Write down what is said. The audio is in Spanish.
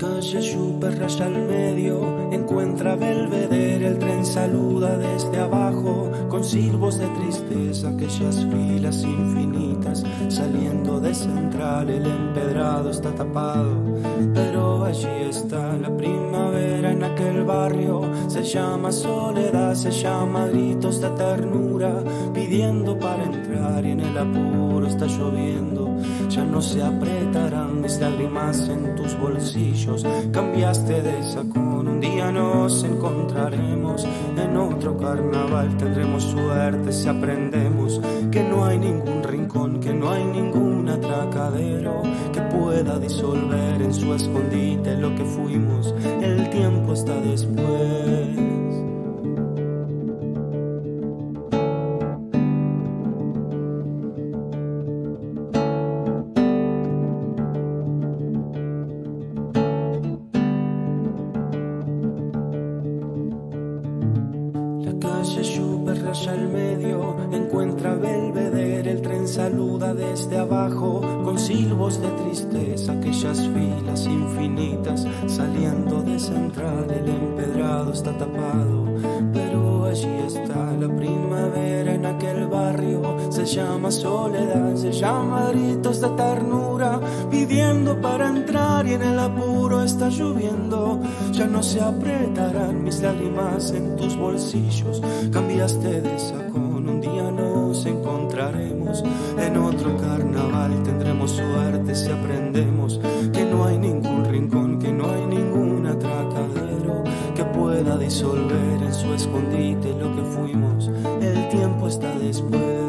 calle super raya al medio, encuentra Belvedere, el tren saluda desde abajo, con silbos de tristeza, aquellas filas infinitas, saliendo de central, el empedrado está tapado, pero allí está la primavera en aquel barrio, se llama soledad, se llama gritos de ternura, pidiendo para entrar y en el apuro está lloviendo, no se apretarán mis lágrimas en tus bolsillos, cambiaste de sacón, un día nos encontraremos. En otro carnaval, tendremos suerte si aprendemos que no hay ningún rincón, que no hay ningún atracadero que pueda disolver en su escondite lo que fuimos, raya al medio, encuentra Belvedere, el tren saluda desde abajo, con silbos de tristeza, aquellas filas infinitas, saliendo de central, el empedrado está tapado, pero allí está la primavera llama soledad, se llama gritos de ternura, pidiendo para entrar y en el apuro está lloviendo, ya no se apretarán mis lágrimas en tus bolsillos, cambiaste de sacón, un día nos encontraremos. En otro carnaval, tendremos suerte si aprendemos que no hay ningún rincón, que no hay ningún atracadero que pueda disolver en su escondite lo que fuimos, el tiempo está después.